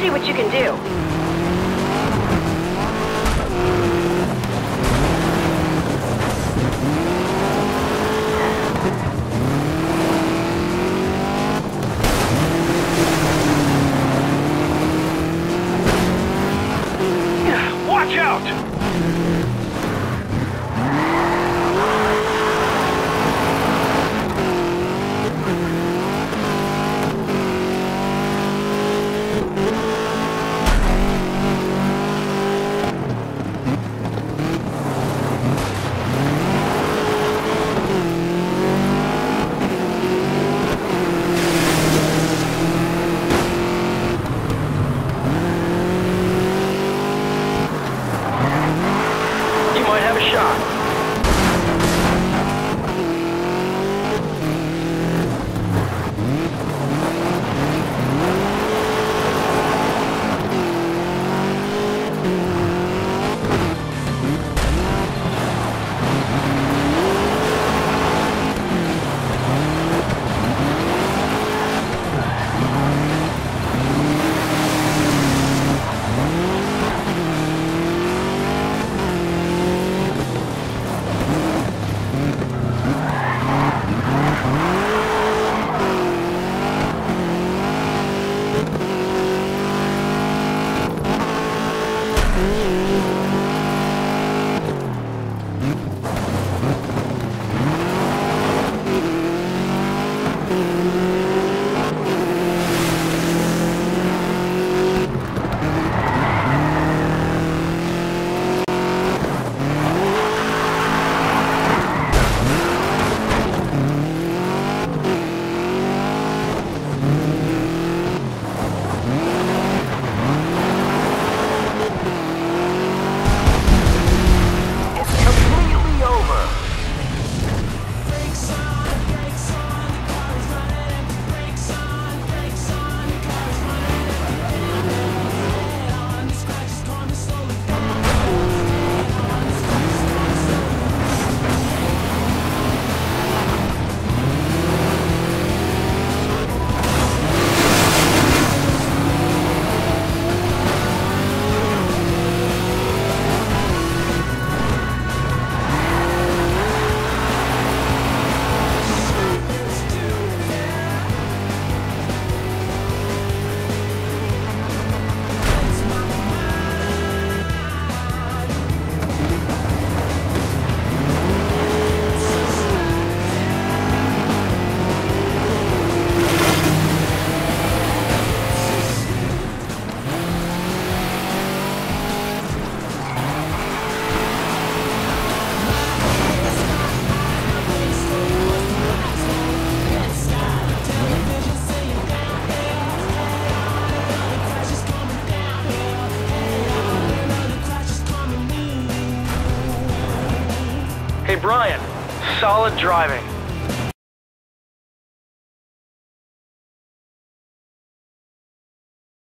See what you can do. Watch out! Brian. Solid driving.